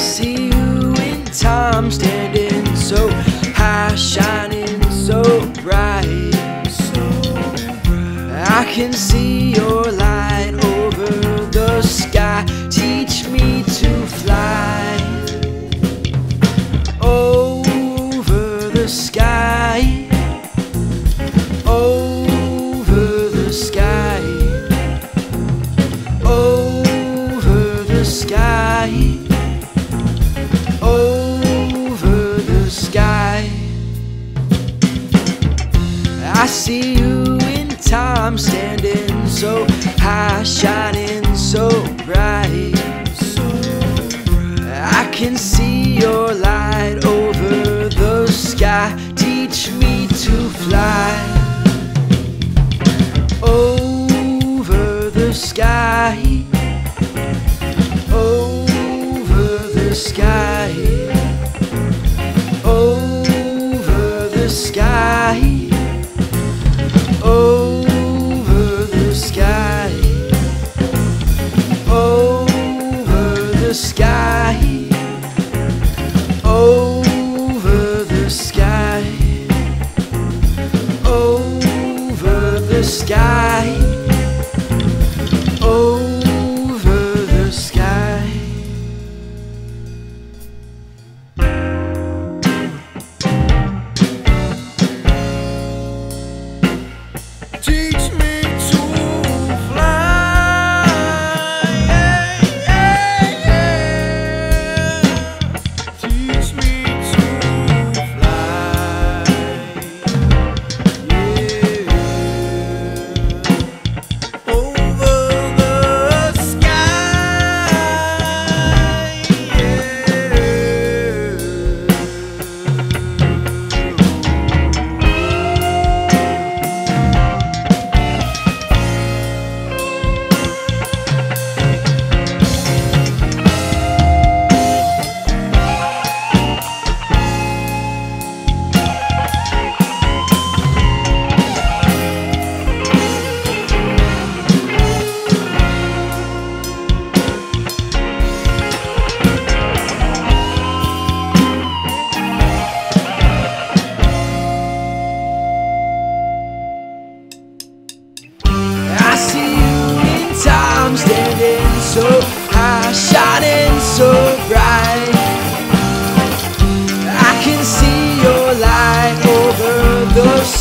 see you in time standing so high, shining so bright. I can see your light I see you in time standing so high, shining so bright. I can see your light over the sky. Teach me to fly over the sky. Over the sky. Over the sky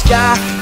sky.